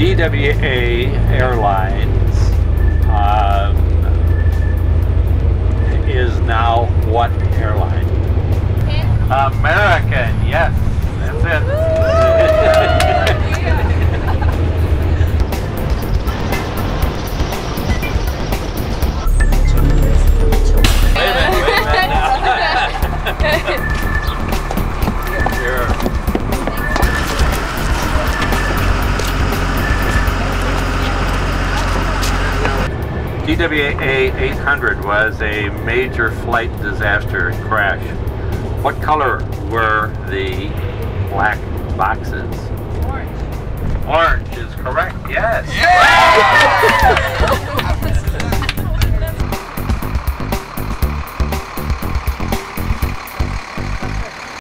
TWA Airlines um, is now what airline? American, yes. That's it. TWA 800 was a major flight disaster and crash. What color were the black boxes? Orange. Orange is correct, yes.